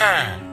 Huh.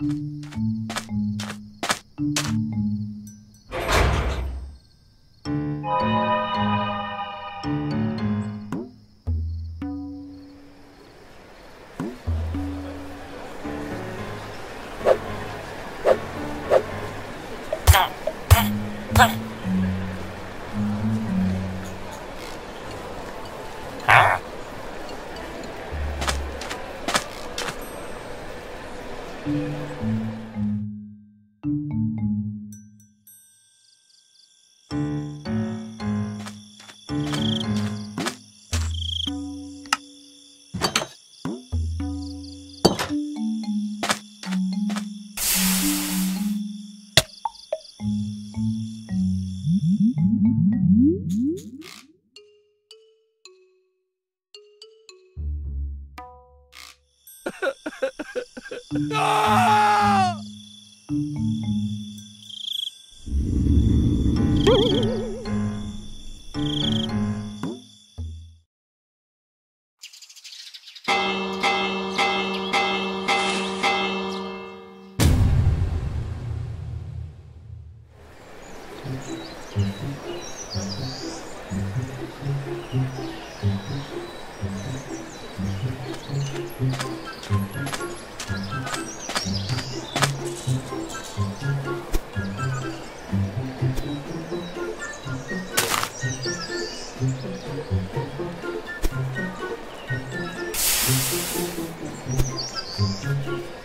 Mm-hmm. No! Thank you.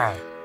は。